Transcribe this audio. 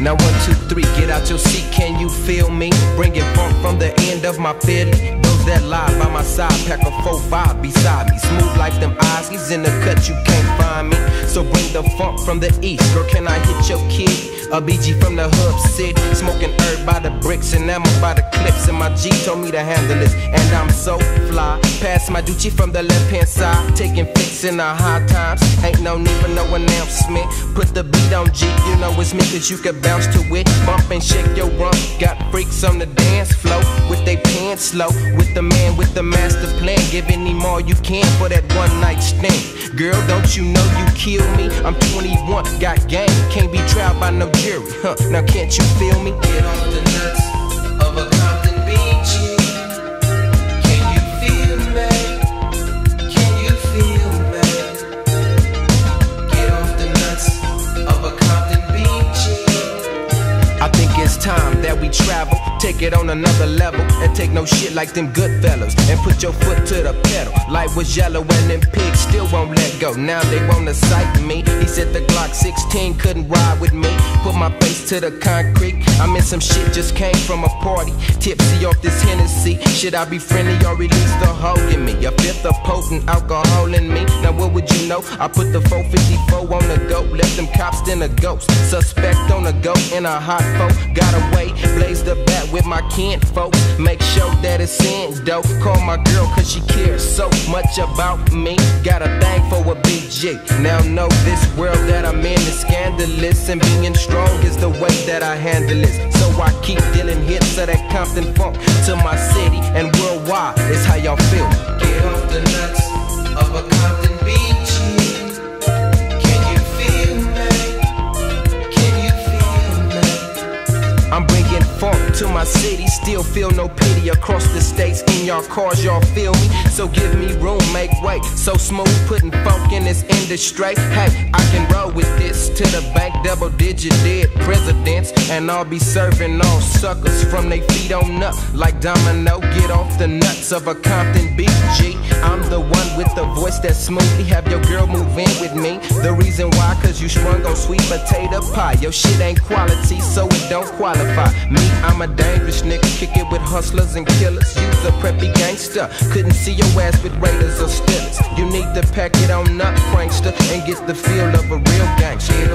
Now one, two, three, get out your seat, can you feel me? Bringing funk from the end of my belly. Those that lie by my side, pack a 4-5 beside me. Smooth like them eyes, he's in the cut, you can't find me. So bring the funk from the east, girl, can I hit your kid? A BG from the hub city, smoking herb by the bricks and ammo by the clips. And my G told me to handle this, and I'm so fly. Pass my Gucci from the left hand side, taking flicks in the high times. Ain't no need Put the beat on G, you know it's me, cause you can bounce to it. Bump and shake your rump. Got freaks on the dance floor with they pants slow. With the man with the master plan, giving him all you can for that one night stand. Girl, don't you know you kill me? I'm 21, got game, can't be tried by no jury. Huh, now can't you feel me? Get off the nuts of a Compton take it on another level, and take no shit like them good fellas, and put your foot to the pedal. Light was yellow and them pigs still won't let go. Now they wanna sight me. He said the Glock 16 couldn't ride with me. Put my face to the concrete. I'm in some shit, just came from a party. Tipsy off this Hennessy. Should I be friendly or release the hoe in me? A fifth of potent alcohol in me. Now what would you know? I put the 454 on them cops then a ghost. Suspect on a go in a hot foe. Got away, blaze the bat with my kin folks. Make sure that it's in dope. Call my girl cause she cares so much about me. Got a thing for a BG. Now know this world that I'm in is scandalous. And being strong is the way that I handle it. So I keep dealing hits of that Compton funk city, still feel no pity across the states. In your cars, y'all feel me? So give me room, make way. So smooth, putting funk in this industry. Hey, I can roll with this to the bank, double digit dead presidents. And I'll be serving all suckers from they feet on up. Like Domino, get off the nuts of a Compton BG. I'm the one with the voice that smoothly have your girl move in with me. The reason why, cause you sprung on sweet potato pie. Your shit ain't quality, so it don't qualify. Me, I'm a dangerous nigga, kick it with hustlers and killers. Use a preppy gangster, couldn't see your ass with raiders or Steelers. You need to pack it on up, prankster, and get the feel of a real gangster.